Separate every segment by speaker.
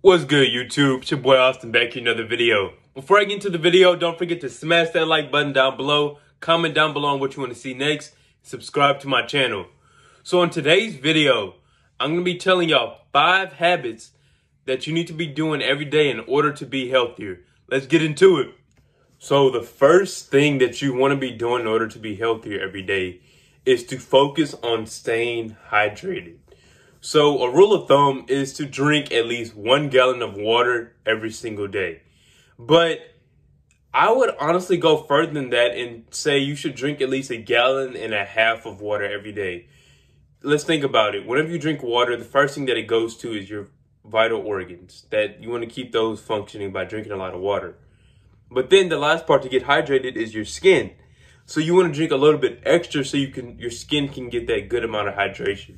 Speaker 1: What's good, YouTube? It's your boy Austin back here another video. Before I get into the video, don't forget to smash that like button down below, comment down below on what you want to see next, subscribe to my channel. So in today's video, I'm going to be telling y'all five habits that you need to be doing every day in order to be healthier. Let's get into it. So the first thing that you want to be doing in order to be healthier every day is to focus on staying hydrated. So a rule of thumb is to drink at least one gallon of water every single day. But I would honestly go further than that and say you should drink at least a gallon and a half of water every day. Let's think about it. Whenever you drink water, the first thing that it goes to is your vital organs that you want to keep those functioning by drinking a lot of water. But then the last part to get hydrated is your skin. So you want to drink a little bit extra so you can your skin can get that good amount of hydration.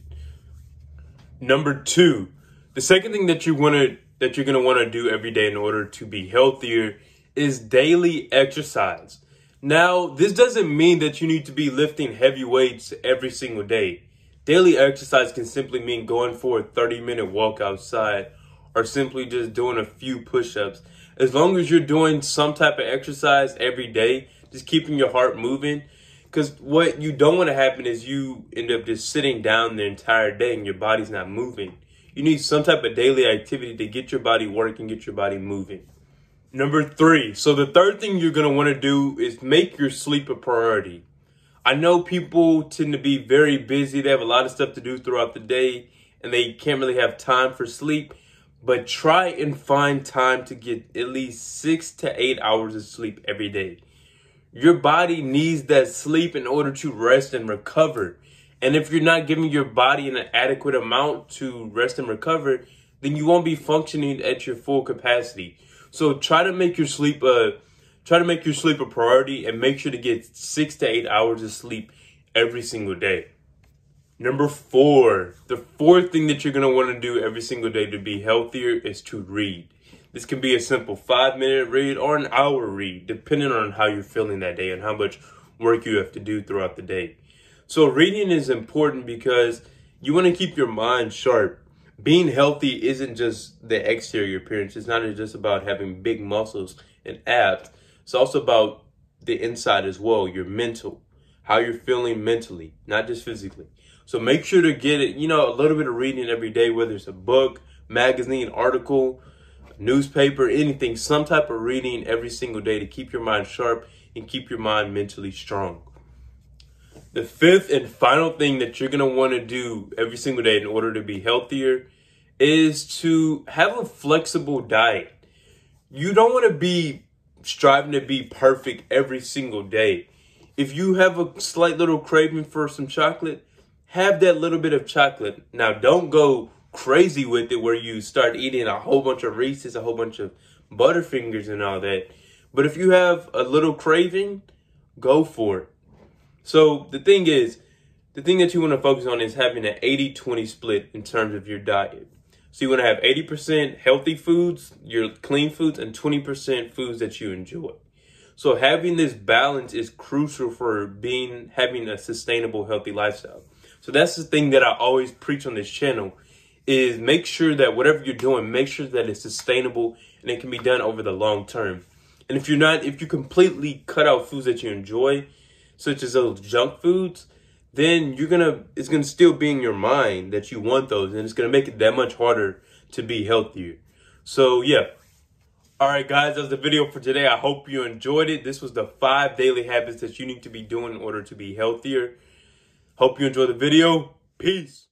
Speaker 1: Number two, the second thing that you want to that you're gonna want to do every day in order to be healthier is daily exercise. Now, this doesn't mean that you need to be lifting heavy weights every single day. Daily exercise can simply mean going for a 30 minute walk outside or simply just doing a few push ups. As long as you're doing some type of exercise every day, just keeping your heart moving, because what you don't want to happen is you end up just sitting down the entire day and your body's not moving. You need some type of daily activity to get your body working, get your body moving. Number three. So the third thing you're going to want to do is make your sleep a priority. I know people tend to be very busy. They have a lot of stuff to do throughout the day and they can't really have time for sleep. But try and find time to get at least six to eight hours of sleep every day. Your body needs that sleep in order to rest and recover. And if you're not giving your body an adequate amount to rest and recover, then you won't be functioning at your full capacity. So try to make your sleep a try to make your sleep a priority and make sure to get 6 to 8 hours of sleep every single day. Number 4, the fourth thing that you're going to want to do every single day to be healthier is to read. This can be a simple five minute read or an hour read, depending on how you're feeling that day and how much work you have to do throughout the day. So, reading is important because you want to keep your mind sharp. Being healthy isn't just the exterior appearance, it's not just about having big muscles and abs, it's also about the inside as well, your mental, how you're feeling mentally, not just physically. So, make sure to get it, you know, a little bit of reading every day, whether it's a book, magazine, article newspaper, anything, some type of reading every single day to keep your mind sharp and keep your mind mentally strong. The fifth and final thing that you're going to want to do every single day in order to be healthier is to have a flexible diet. You don't want to be striving to be perfect every single day. If you have a slight little craving for some chocolate, have that little bit of chocolate. Now, don't go crazy with it where you start eating a whole bunch of Reese's, a whole bunch of Butterfingers and all that. But if you have a little craving, go for it. So the thing is, the thing that you want to focus on is having an 80-20 split in terms of your diet. So you want to have 80% healthy foods, your clean foods, and 20% foods that you enjoy. So having this balance is crucial for being having a sustainable, healthy lifestyle. So that's the thing that I always preach on this channel is make sure that whatever you're doing, make sure that it's sustainable and it can be done over the long term. And if you're not, if you completely cut out foods that you enjoy, such as those junk foods, then you're gonna, it's gonna still be in your mind that you want those and it's gonna make it that much harder to be healthier. So yeah. All right, guys, that's the video for today. I hope you enjoyed it. This was the five daily habits that you need to be doing in order to be healthier. Hope you enjoyed the video. Peace.